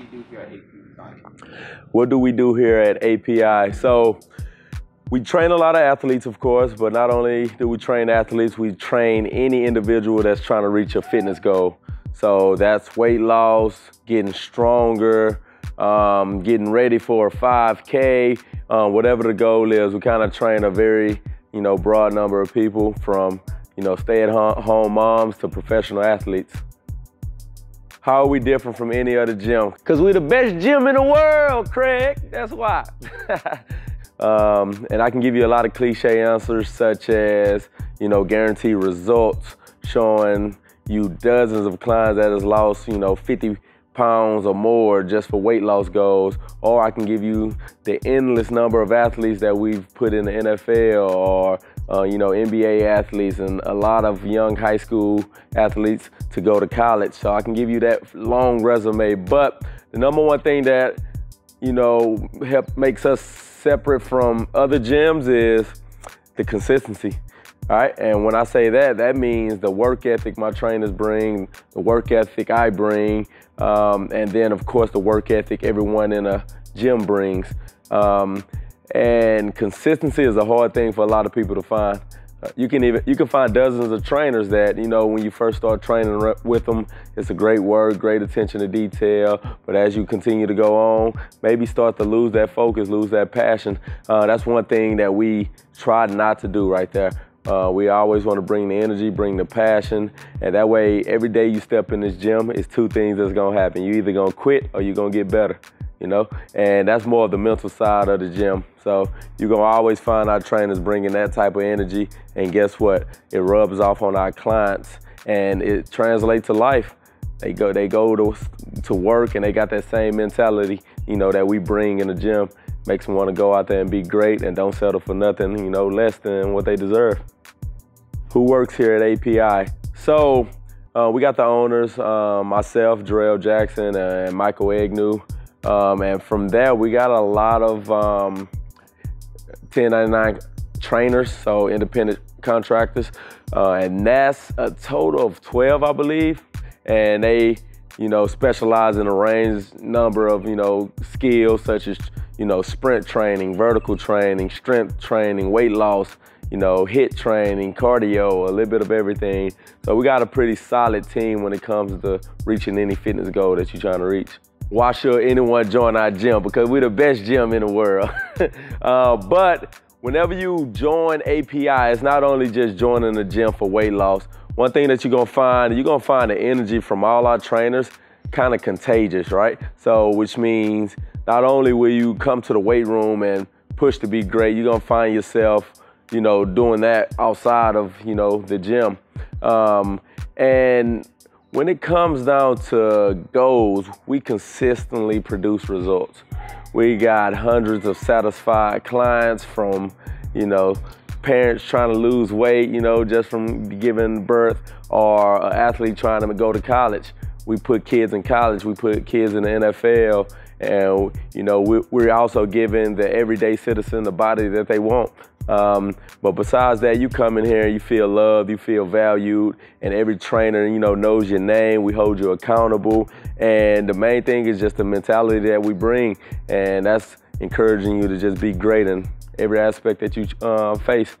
you do here at API? What do we do here at API? So we train a lot of athletes, of course, but not only do we train athletes, we train any individual that's trying to reach a fitness goal. So that's weight loss, getting stronger, um, getting ready for a 5K, um, whatever the goal is. We kind of train a very, you know, broad number of people from, you know, stay-at-home moms to professional athletes. How are we different from any other gym? Because we're the best gym in the world, Craig. That's why. um, and I can give you a lot of cliche answers such as, you know, guaranteed results, showing you dozens of clients that has lost, you know, 50 pounds or more just for weight loss goals, or I can give you the endless number of athletes that we've put in the NFL or uh, you know NBA athletes and a lot of young high school athletes to go to college. So I can give you that long resume. But the number one thing that you know help makes us separate from other gyms is the consistency. All right, and when I say that, that means the work ethic my trainers bring, the work ethic I bring, um, and then of course the work ethic everyone in a gym brings. Um, and consistency is a hard thing for a lot of people to find. Uh, you can even you can find dozens of trainers that you know when you first start training with them, it's a great word, great attention to detail. But as you continue to go on, maybe start to lose that focus, lose that passion. Uh, that's one thing that we try not to do right there. Uh, we always want to bring the energy, bring the passion, and that way every day you step in this gym, it's two things that's gonna happen. You either gonna quit or you're gonna get better, you know? And that's more of the mental side of the gym. So you're gonna always find our trainers bringing that type of energy, and guess what? It rubs off on our clients and it translates to life. They go, they go to, to work and they got that same mentality, you know, that we bring in the gym makes them want to go out there and be great and don't settle for nothing, you know, less than what they deserve. Who works here at API? So uh, we got the owners, um, myself, Jerrell Jackson, and Michael Agnew. Um, and from there, we got a lot of um, 1099 trainers, so independent contractors. Uh, and that's a total of 12, I believe. And they, you know, specialize in a range number of, you know, skills such as you know, sprint training, vertical training, strength training, weight loss, you know, hit training, cardio, a little bit of everything. So we got a pretty solid team when it comes to reaching any fitness goal that you're trying to reach. Why should anyone join our gym? Because we're the best gym in the world. uh, but whenever you join API, it's not only just joining the gym for weight loss. One thing that you're gonna find, you're gonna find the energy from all our trainers kind of contagious, right? So, which means not only will you come to the weight room and push to be great, you're gonna find yourself, you know, doing that outside of, you know, the gym. Um, and when it comes down to goals, we consistently produce results. We got hundreds of satisfied clients from, you know, parents trying to lose weight, you know, just from giving birth, or an athlete trying to go to college. We put kids in college, we put kids in the NFL, and you know we're also giving the everyday citizen the body that they want. Um, but besides that, you come in here, you feel loved, you feel valued, and every trainer, you know, knows your name. We hold you accountable, and the main thing is just the mentality that we bring, and that's encouraging you to just be great in every aspect that you uh, face.